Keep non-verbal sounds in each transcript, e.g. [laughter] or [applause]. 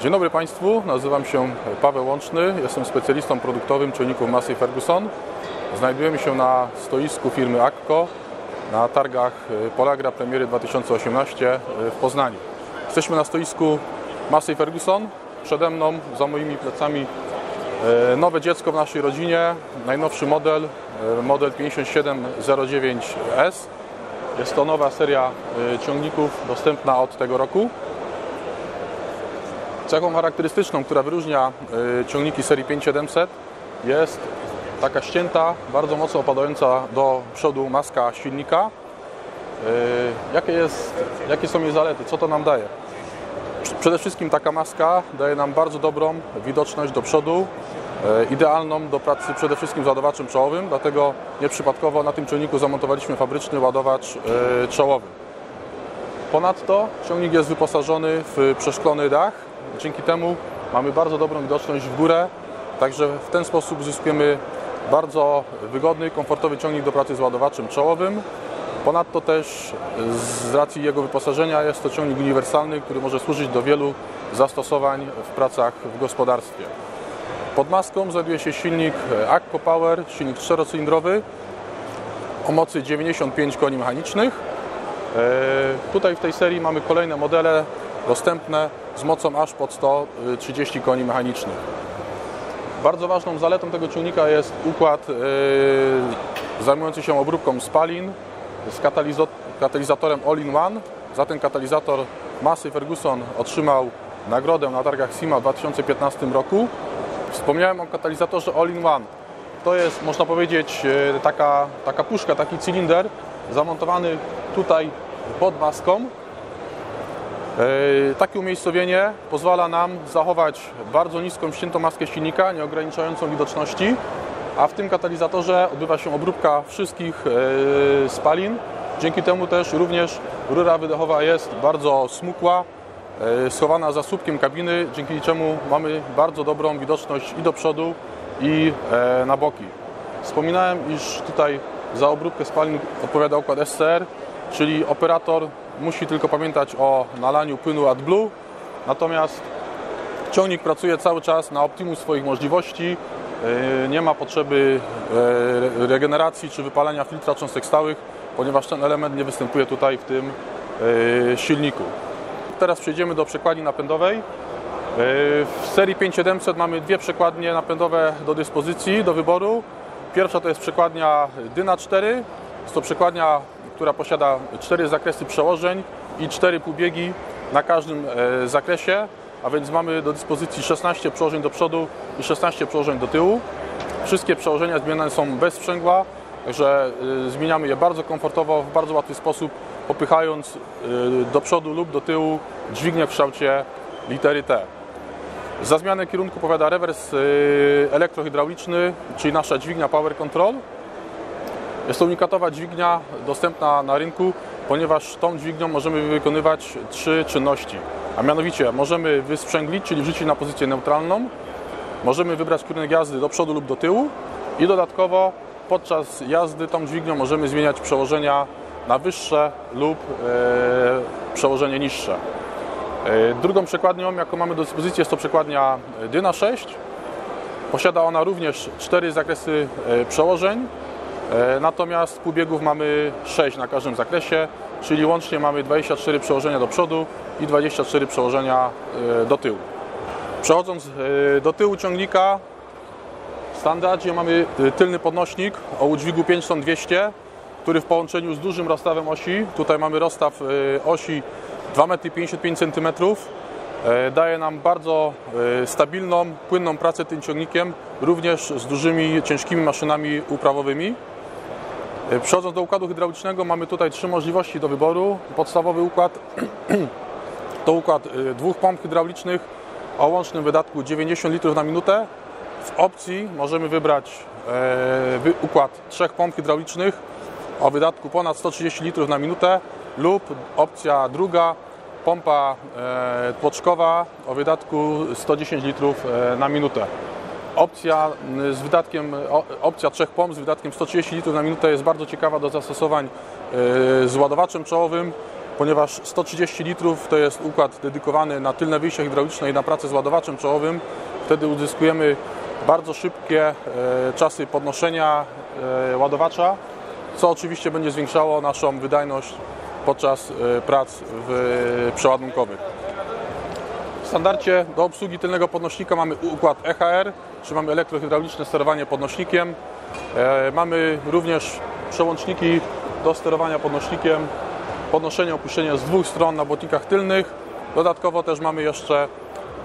Dzień dobry Państwu, nazywam się Paweł Łączny, jestem specjalistą produktowym ciągników Massey Ferguson. Znajdujemy się na stoisku firmy AKKO na targach Polagra Premiery 2018 w Poznaniu. Jesteśmy na stoisku Massey Ferguson, przede mną, za moimi plecami e, nowe dziecko w naszej rodzinie, najnowszy model, model 5709S. Jest to nowa seria ciągników dostępna od tego roku. Cechą charakterystyczną, która wyróżnia y, ciągniki serii 5700 jest taka ścięta, bardzo mocno opadająca do przodu maska silnika. Y, Jakie, jest, jakie są jej zalety? Co to nam daje? Przede wszystkim taka maska daje nam bardzo dobrą widoczność do przodu, y, idealną do pracy przede wszystkim z ładowaczem czołowym, dlatego nieprzypadkowo na tym ciągniku zamontowaliśmy fabryczny ładowacz czołowy. Ponadto ciągnik jest wyposażony w przeszklony dach, Dzięki temu mamy bardzo dobrą widoczność w górę, także w ten sposób uzyskujemy bardzo wygodny, komfortowy ciągnik do pracy z ładowaczem czołowym. Ponadto też z racji jego wyposażenia jest to ciągnik uniwersalny, który może służyć do wielu zastosowań w pracach w gospodarstwie. Pod maską znajduje się silnik Akko Power, silnik czterocylindrowy o mocy 95 koni mechanicznych. E, tutaj w tej serii mamy kolejne modele dostępne z mocą aż pod 130 koni mechanicznych. Bardzo ważną zaletą tego ciągnika jest układ yy, zajmujący się obróbką spalin z katalizatorem All-in-One. Za ten katalizator Massey Ferguson otrzymał nagrodę na targach SIMA w 2015 roku. Wspomniałem o katalizatorze All-in-One. To jest, można powiedzieć, yy, taka, taka puszka, taki cylinder zamontowany tutaj pod maską, takie umiejscowienie pozwala nam zachować bardzo niską ściętą maskę silnika, nieograniczającą widoczności, a w tym katalizatorze odbywa się obróbka wszystkich e, spalin. Dzięki temu też również rura wydechowa jest bardzo smukła, e, schowana za słupkiem kabiny, dzięki czemu mamy bardzo dobrą widoczność i do przodu i na boki. Wspominałem, iż tutaj za obróbkę spalin odpowiada układ SCR, czyli operator musi tylko pamiętać o nalaniu płynu AdBlue, natomiast ciągnik pracuje cały czas na optimum swoich możliwości, e, nie ma potrzeby e, regeneracji czy wypalania filtra cząstek stałych, ponieważ ten element nie występuje tutaj w tym e, silniku. Teraz przejdziemy do przekładni napędowej. W serii 5700 mamy dwie przekładnie napędowe do dyspozycji, do wyboru. Pierwsza to jest przekładnia Dyna 4. Jest to przekładnia która posiada cztery zakresy przełożeń i cztery półbiegi na każdym e, zakresie, a więc mamy do dyspozycji 16 przełożeń do przodu i 16 przełożeń do tyłu. Wszystkie przełożenia zmieniane są bez sprzęgła, także e, zmieniamy je bardzo komfortowo, w bardzo łatwy sposób, popychając e, do przodu lub do tyłu dźwignię w kształcie litery T. Za zmianę kierunku powiada rewers elektrohydrauliczny, czyli nasza dźwignia Power Control. Jest to unikatowa dźwignia dostępna na rynku, ponieważ tą dźwignią możemy wykonywać trzy czynności. A mianowicie możemy wysprzęglić, czyli wrzucić na pozycję neutralną, możemy wybrać kierunek jazdy do przodu lub do tyłu i dodatkowo podczas jazdy tą dźwignią możemy zmieniać przełożenia na wyższe lub e, przełożenie niższe. E, drugą przekładnią, jaką mamy do dyspozycji, jest to przekładnia Dyna 6. Posiada ona również cztery zakresy e, przełożeń, natomiast półbiegów mamy 6 na każdym zakresie, czyli łącznie mamy 24 przełożenia do przodu i 24 przełożenia e, do tyłu. Przechodząc e, do tyłu ciągnika, w standardzie mamy tylny podnośnik o udźwigu 5 ton 200, który w połączeniu z dużym rozstawem osi, tutaj mamy rozstaw osi 2,55 m, daje nam bardzo stabilną, płynną pracę tym ciągnikiem, również z dużymi, ciężkimi maszynami uprawowymi. E, przechodząc do układu hydraulicznego, mamy tutaj trzy możliwości do wyboru. Podstawowy układ [clears throat] to układ e, dwóch pomp hydraulicznych o łącznym wydatku 90 litrów na minutę. W opcji możemy wybrać e, układ trzech pomp hydraulicznych o wydatku ponad 130 litrów na minutę lub opcja druga pompa tłoczkowa o wydatku 110 litrów na minutę. Opcja z wydatkiem, opcja trzech pomp z wydatkiem 130 litrów na minutę jest bardzo ciekawa do zastosowań e, z ładowaczem czołowym ponieważ 130 litrów to jest układ dedykowany na tylne wyjście hydrauliczne i na pracę z ładowaczem czołowym. Wtedy uzyskujemy bardzo szybkie e, czasy podnoszenia ładowacza, co oczywiście będzie zwiększało naszą wydajność podczas prac przeładunkowych. Standardzie do obsługi tylnego podnośnika mamy układ EHR, czyli mamy elektrohydrauliczne sterowanie podnośnikiem. E, mamy również przełączniki do sterowania podnośnikiem, podnoszenie, opuszczenie z dwóch stron na błotnikach tylnych. Dodatkowo też mamy jeszcze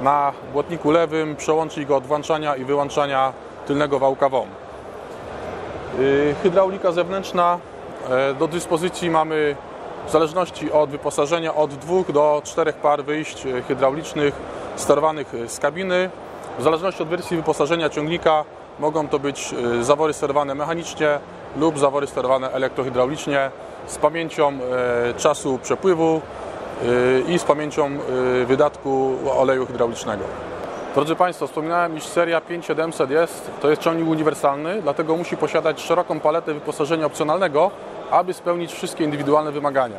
na błotniku lewym przełącznik od włączania i wyłączania tylnego wałka WOM. Y, Hydraulika zewnętrzna e, do dyspozycji mamy w zależności od wyposażenia od dwóch do czterech par wyjść e, hydraulicznych sterowanych e, z kabiny. W zależności od wersji wyposażenia ciągnika mogą to być zawory sterowane mechanicznie lub zawory sterowane elektrohydraulicznie z pamięcią czasu przepływu i z pamięcią wydatku oleju hydraulicznego. Drodzy Państwo, wspominałem, iż seria 5700 jest, to jest ciągnik uniwersalny, dlatego musi posiadać szeroką paletę wyposażenia opcjonalnego, aby spełnić wszystkie indywidualne wymagania.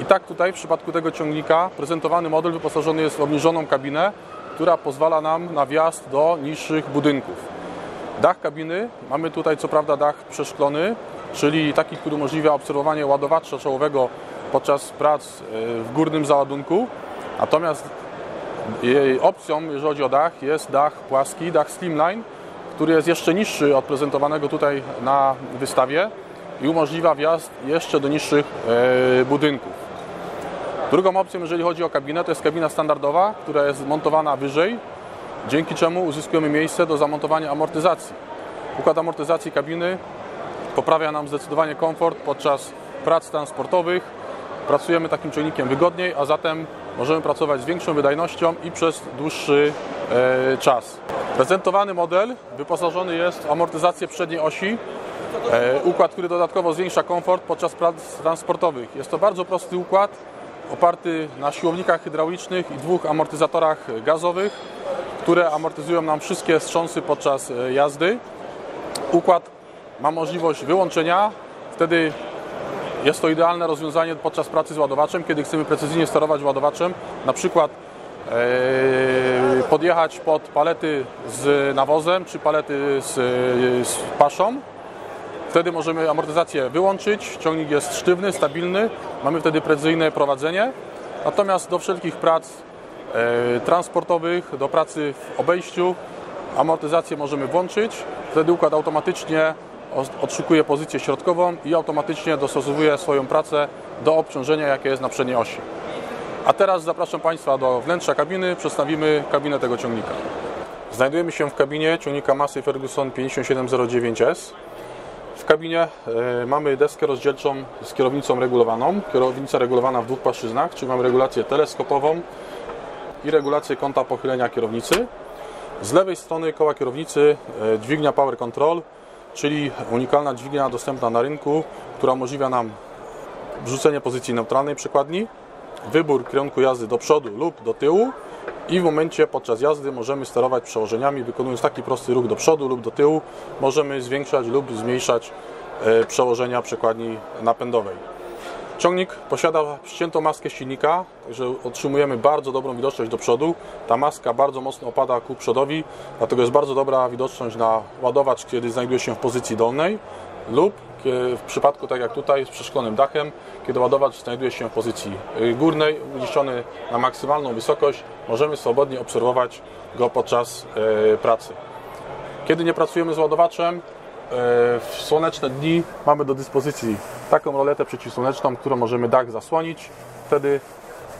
I tak tutaj w przypadku tego ciągnika prezentowany model wyposażony jest w obniżoną kabinę, która pozwala nam na wjazd do niższych budynków. Dach kabiny, mamy tutaj co prawda dach przeszklony, czyli taki, który umożliwia obserwowanie ładowacza czołowego podczas prac e, w górnym załadunku. Natomiast jej opcją, jeżeli chodzi o dach, jest dach płaski, dach Slimline, który jest jeszcze niższy od prezentowanego tutaj na wystawie i umożliwia wjazd jeszcze do niższych e, budynków. Drugą opcją, jeżeli chodzi o kabinę, to jest kabina standardowa, która jest montowana wyżej, dzięki czemu uzyskujemy miejsce do zamontowania amortyzacji. Układ amortyzacji kabiny poprawia nam zdecydowanie komfort podczas prac transportowych. Pracujemy takim ciągnikiem wygodniej, a zatem możemy pracować z większą wydajnością i przez dłuższy e, czas. Prezentowany model wyposażony jest w amortyzację przedniej osi, układ, który dodatkowo zwiększa komfort podczas prac transportowych. Jest to bardzo prosty układ, oparty na siłownikach hydraulicznych i dwóch amortyzatorach gazowych, które amortyzują nam wszystkie wstrząsy podczas e, jazdy. Układ ma możliwość wyłączenia, wtedy jest to idealne rozwiązanie podczas pracy z ładowaczem, kiedy chcemy precyzyjnie sterować ładowaczem, na przykład e, podjechać pod palety z nawozem czy palety z, z paszą. Wtedy możemy amortyzację wyłączyć, ciągnik jest sztywny, stabilny, mamy wtedy precyzyjne prowadzenie. Natomiast do wszelkich prac e, transportowych, do pracy w obejściu amortyzację możemy włączyć, wtedy układ automatycznie odszukuje pozycję środkową i automatycznie dostosowuje swoją pracę do obciążenia, jakie jest na przedniej osi. A teraz zapraszam Państwa do wnętrza kabiny, przedstawimy kabinę tego ciągnika. Znajdujemy się w kabinie ciągnika Massey Ferguson 5709S. Kabinie y, mamy deskę rozdzielczą z kierownicą regulowaną. Kierownica regulowana w dwóch płaszczyznach, czyli mamy regulację teleskopową i regulację kąta pochylenia kierownicy. Z lewej strony koła kierownicy y, dźwignia Power Control czyli unikalna dźwignia dostępna na rynku, która umożliwia nam wrzucenie pozycji neutralnej przekładni, wybór kierunku jazdy do przodu lub do tyłu i w momencie podczas jazdy możemy sterować przełożeniami, wykonując taki prosty ruch do przodu lub do tyłu, możemy zwiększać lub zmniejszać e, przełożenia przekładni napędowej. Ciągnik posiada ściętą maskę silnika, także otrzymujemy bardzo dobrą widoczność do przodu. Ta maska bardzo mocno opada ku przodowi, dlatego jest bardzo dobra widoczność na ładowacz, kiedy znajduje się w pozycji dolnej lub w przypadku, tak jak tutaj, z przeszklonym dachem, kiedy ładowacz znajduje się w pozycji y, górnej, uniesiony na maksymalną wysokość, możemy swobodnie obserwować go podczas y, pracy. Kiedy nie pracujemy z ładowaczem, E, w słoneczne dni mamy do dyspozycji taką roletę przeciwsłoneczną, którą możemy dach zasłonić. Wtedy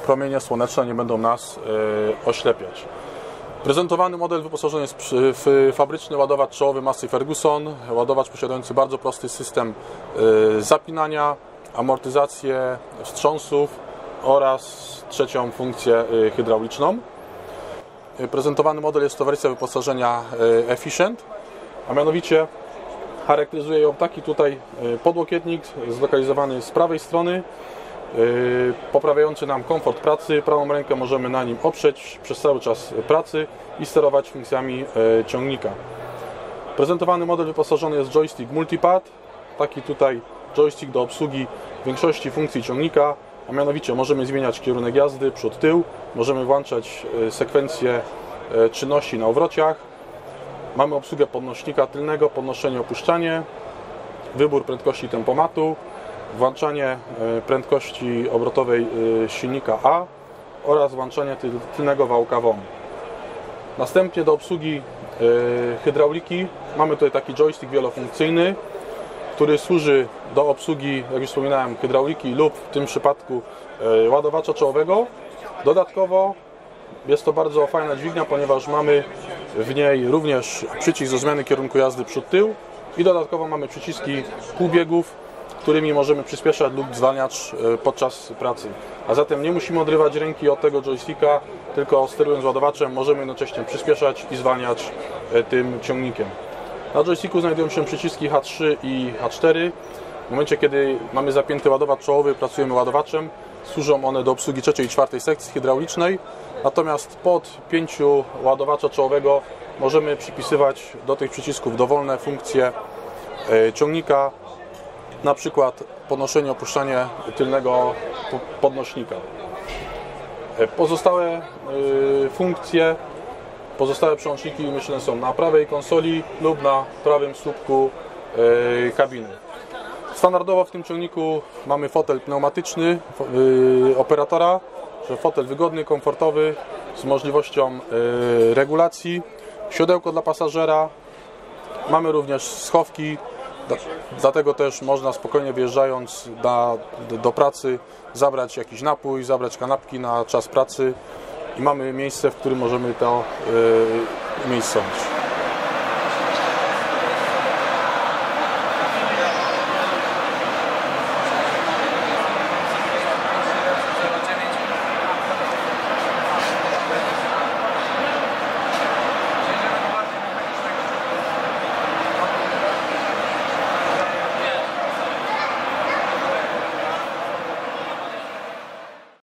promienie słoneczne nie będą nas e, oślepiać. Prezentowany model wyposażony jest w fabryczny ładowacz czołowy Massey Ferguson. Ładowacz posiadający bardzo prosty system e, zapinania, amortyzację wstrząsów oraz trzecią funkcję hydrauliczną. Prezentowany model jest to wersja wyposażenia Efficient, a mianowicie Charakteryzuje ją taki tutaj podłokietnik zlokalizowany z prawej strony, poprawiający nam komfort pracy. Prawą rękę możemy na nim oprzeć przez cały czas pracy i sterować funkcjami e, ciągnika. Prezentowany model wyposażony jest w joystick multipad, taki tutaj joystick do obsługi większości funkcji ciągnika a mianowicie możemy zmieniać kierunek jazdy, przód, tył, możemy włączać e, sekwencję czynności na owrociach, mamy obsługę podnośnika tylnego, podnoszenie, opuszczanie, wybór prędkości tempomatu, włączanie e, prędkości obrotowej e, silnika A oraz włączanie tyl- tylnego wałka WOM. Następnie do obsługi e, hydrauliki mamy tutaj taki joystick wielofunkcyjny, który służy do obsługi, jak już wspominałem, hydrauliki lub w tym przypadku ładowacza czołowego. Dodatkowo jest to bardzo fajna dźwignia, ponieważ mamy w niej również przycisk do zmiany kierunku jazdy przód-tył i dodatkowo mamy przyciski półbiegów, którymi możemy przyspieszać lub zwalniać e, podczas pracy. A zatem nie musimy odrywać ręki od tego joysticka, tylko sterując ładowaczem możemy jednocześnie przyspieszać i zwalniać e, tym ciągnikiem. Na joysticku znajdują się przyciski H3 i H4. W momencie, kiedy mamy zapięty ładowacz czołowy, pracujemy ładowaczem. Służą one do obsługi trzeciej i czwartej sekcji hydraulicznej. Natomiast pod pięciu ładowacza czołowego możemy przypisywać do tych przycisków dowolne funkcje e, ciągnika, na przykład podnoszenie, opuszczanie tylnego po- podnośnika. E, Pozostałe e, funkcje Pozostałe przełączniki umieszczone są na prawej konsoli lub na prawym słupku e, kabiny. Standardowo w tym ciągniku mamy fotel pneumatyczny e, operatora, że fotel wygodny, komfortowy z możliwością e, regulacji, siodełko dla pasażera, mamy również schowki, dlatego też można spokojnie wyjeżdżając na, do pracy zabrać jakiś napój, zabrać kanapki na czas pracy i mamy miejsce, w którym możemy to yy, umiejscowić.